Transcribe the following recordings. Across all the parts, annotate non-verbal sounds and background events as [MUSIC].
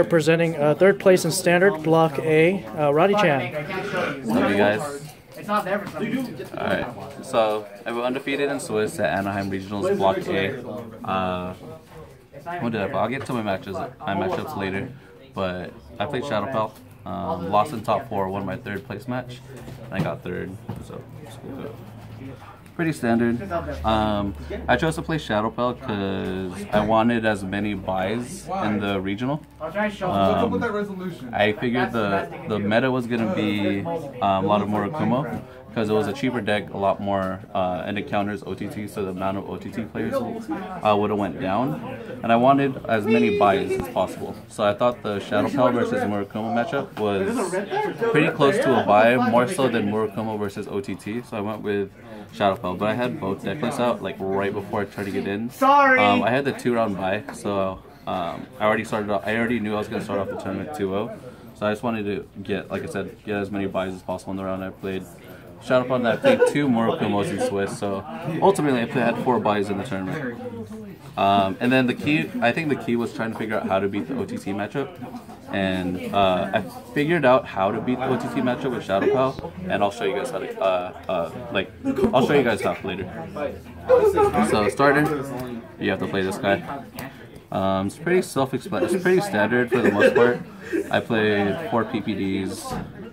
Representing uh, third place in standard, block A, uh, Rodney Chan. Up, you guys? Alright, so I was undefeated in Swiss at Anaheim Regionals Block A. Uh, what did I play? I'll get to my matches, my matchups later, but I played Shadow Pal. Um, lost in top four, won my third place match, and I got third, so. Pretty standard. Um, I chose to play Shadow Pal because I wanted as many buys in the regional. I'll try to show Um, With that resolution. I figured the the meta was gonna be um, a lot of Murakumo because it was a cheaper deck, a lot more, uh, and it counters OTT, so the amount of OTT players uh, would have went down. And I wanted as many buys as possible, so I thought the Shadow Pal versus Murakumo matchup was pretty close to a buy, more so than Murakumo versus OTT. So I went with Shadow Pal, but I had both deck lists out like right before I tried to get in. Sorry. Um, I had the two round buy, so um, I already started. Off, I already knew I was going to start off the tournament 2-0. So I just wanted to get, like I said, get as many buys as possible in the round I played. Shout out on that I played two Murakumos in Swiss, so ultimately I had four buys in the tournament. Um, and then the key, I think the key was trying to figure out how to beat the OTT matchup. And uh, I figured out how to beat the OTT matchup with Shadow Pal, and I'll show you guys how to, uh, uh, like, I'll show you guys how later. So starter, you have to play this guy. Um, it's pretty self-explanatory. It's pretty standard for the most part. I played four PPDs.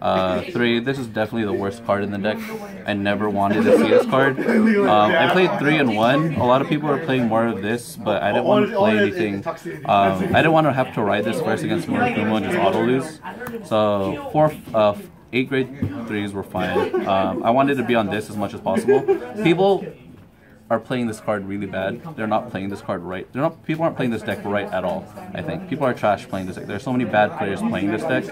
Uh, three. This is definitely the worst card in the deck. I never wanted to see this card. Um, I played three and one. A lot of people are playing more of this, but I didn't want to play anything. Um, I didn't want to have to ride this first against Murakumo and just auto lose. So four, uh, eight grade threes were fine. Um, I wanted to be on this as much as possible. People are playing this card really bad. They're not playing this card right. They're not. People aren't playing this deck right at all. I think people are trash playing this deck. There's so many bad players playing this deck.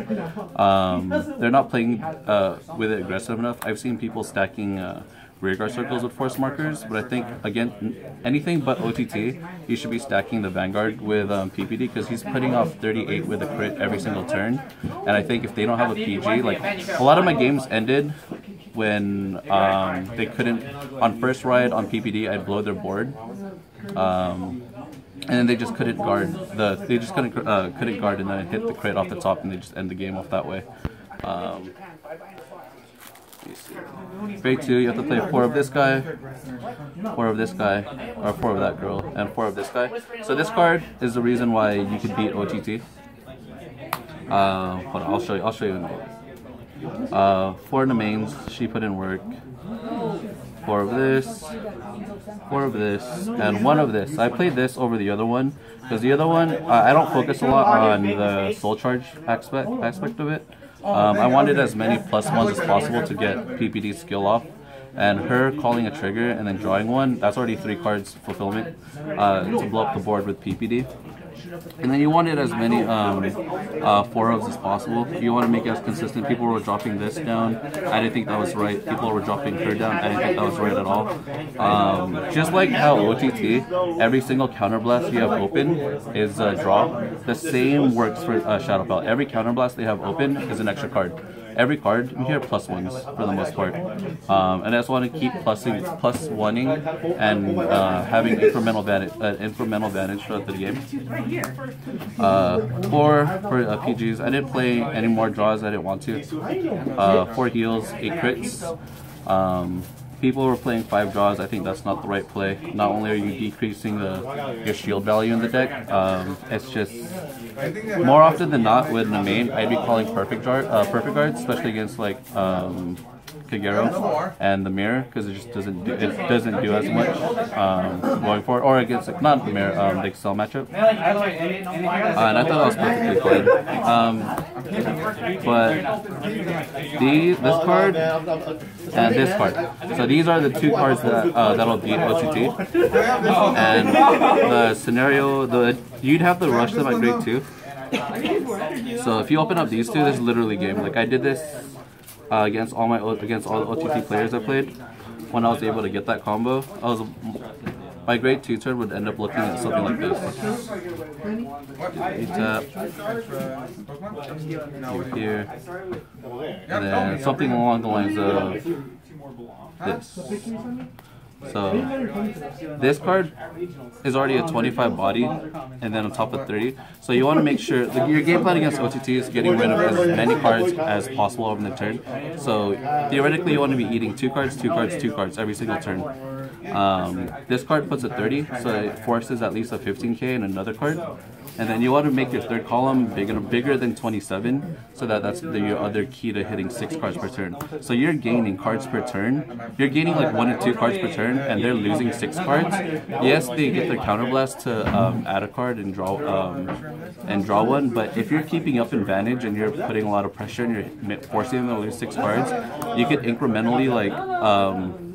Um, they're not playing uh, with it aggressive enough. I've seen people stacking. Uh, rear guard circles with force markers, but I think again anything but OTT, you should be stacking the Vanguard with um, PPD because he's putting off 38 with a crit every single turn, and I think if they don't have a PG, like a lot of my games ended when um, they couldn't on first ride on PPD, I'd blow their board. Um, and then they just couldn't guard the. They just couldn't uh, couldn't guard, and then I hit the crit off the top, and they just end the game off that way. Um, two, you have to play four of this guy, four of this guy, or four of that girl, and four of this guy. So this card is the reason why you could beat OTT. Uh, hold on, I'll show you. I'll show you. Uh, four in the mains. She put in work. Four of this, four of this, and one of this. I played this over the other one because the other one uh, I don't focus a lot on the soul charge aspect aspect of it. Um, I wanted as many plus ones as possible to get PPD skill off. And her calling a trigger and then drawing one, that's already three cards fulfillment uh, to blow up the board with PPD. And then you wanted as many um, uh, as possible. You want to make it as consistent. People were dropping this down. I didn't think that was right. People were dropping her down. I didn't think that was right at all. Um, just like how OTT, every single counterblast you have open is a draw. The same works for uh, Shadow Pal. Every counterblast they have open is an extra card. Every card in here plus ones for the most part, um, and I just want to keep plusing, plus oneing, and uh, having incremental advantage, uh, incremental advantage throughout the game. Uh, four for uh, PGs. I didn't play any more draws. I didn't want to. Uh, four heals, eight crits. Um, people were playing five draws. I think that's not the right play. Not only are you decreasing the your shield value in the deck, um, it's just more often than not with the main, I'd be calling perfect guard, uh, perfect guards, especially against like um, Kagero and the mirror because it just doesn't do, it doesn't do as much um, going forward, or against like not the mirror, um, the Excel matchup. Uh, and I thought that was perfectly fine. Um, but the this card and this card. So these are the two cards that uh, that'll beat OTT. And the scenario, the you'd have to rush them at grade two. So if you open up these two, this is literally game. Like I did this uh, against all my against all the OTT players I played. When I was able to get that combo, I was my grade two turn would end up looking at something like this. You tap here, and then something along the lines of this. So this card is already a 25 body, and then on top of 30. So you want to make sure like, your game plan against OTT is getting rid of as many cards as possible over the turn. So theoretically, you want to be eating two cards, two cards, two cards every single turn. Um, this card puts a 30, so it forces at least a 15k in another card. And then you want to make your third column bigger, bigger than 27, so that that's the, your other key to hitting six cards per turn. So you're gaining cards per turn. You're gaining like one or two cards per turn, and they're losing six cards. Yes, they get their counterblast to um, add a card and draw um, and draw one. But if you're keeping up advantage and you're putting a lot of pressure and you're forcing them to lose six cards, you could incrementally like. Um,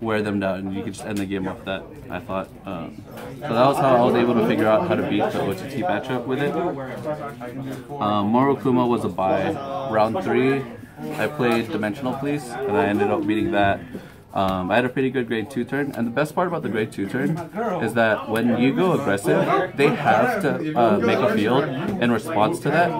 wear them down and you could just end the game off that, I thought. Um, so that was how I was able to figure out how to beat the OTT matchup with it. Um, Murakumo was a buy. Round three, I played Dimensional Police and I ended up beating that. Um, I had a pretty good grade 2 turn, and the best part about the grade 2 turn is that when you go aggressive, they have to uh, make a field in response to that,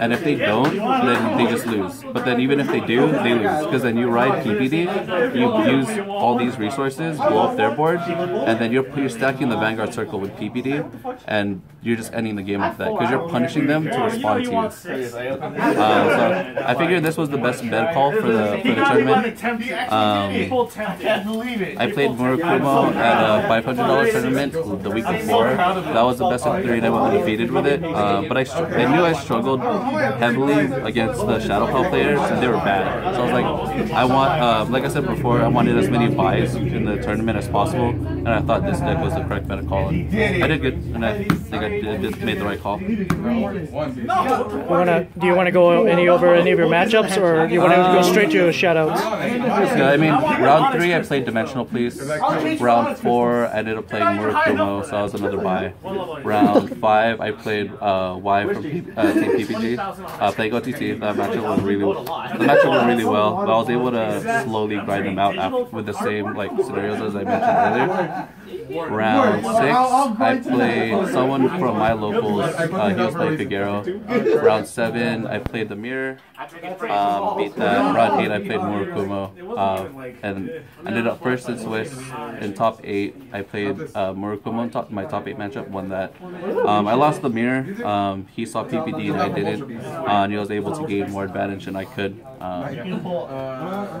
and if they don't, then they just lose. But then even if they do, they lose, because then you ride PPD, you use all these resources, blow up their board, and then you're, you're stacking the Vanguard Circle with PPD, and you're just ending the game with that, because you're punishing them to respond to you. Uh, so I figured this was the best bed call for the, for the tournament. Um, I can't believe it. I played Murakumo at a $500 tournament the week before. That was the best of three, and I went undefeated with it. Uh, but I, I knew I struggled heavily against the Shadow Pal players, and they were bad. So I was like, I want, uh, like I said before, I wanted as many buys in the tournament as possible, and I thought this deck was the correct meta call. And I did good, and I think I did, did made the right call. Wanna, do you want to go any over any of your matchups, or do you want to go straight to shoutouts? Yeah, I mean, round three, I played Dimensional Police. Round four, I ended up playing Murakumo, so that was another buy. [LAUGHS] Round five, I played uh, Y from P uh, Team [LAUGHS] PPG. Uh, playing OTT. That matchup went really well. The matchup went really well, but I was able to slowly grind them out after, with the same like scenarios as I mentioned earlier. Round six, I played someone from my locals. Uh, he was playing Kagero. Round seven, I played the Mirror. Um, beat that. Round eight, I played Murakumo. Uh, and ended up first in Swiss in top eight. I played uh, Murakumo top, my top eight matchup, won that. Um, I lost the Mirror. Um, he saw PPD and I didn't. Uh, and he was able to gain more advantage than I could. Um,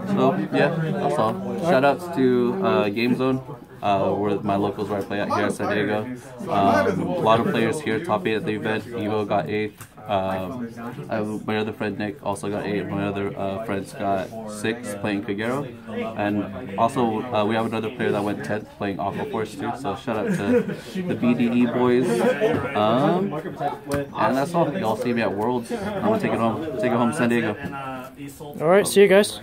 so, yeah, that's all. Shout outs to uh, Game Zone uh, where my locals where I play at here at San Diego. Um, a lot of players here, top 8 at the event. Evo got 8th. Um, have, my other friend Nick also got 8. My other uh, friends got 6 playing Kagero. And also, uh, we have another player that went 10th playing Aqua Force too. So shout out to the BDE boys. Um, and that's all. Y'all see me at Worlds. I'm to take it home. Take it home San Diego. Alright, see you guys.